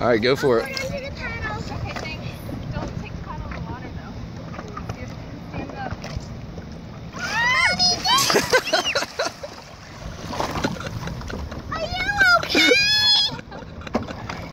All right, go for it.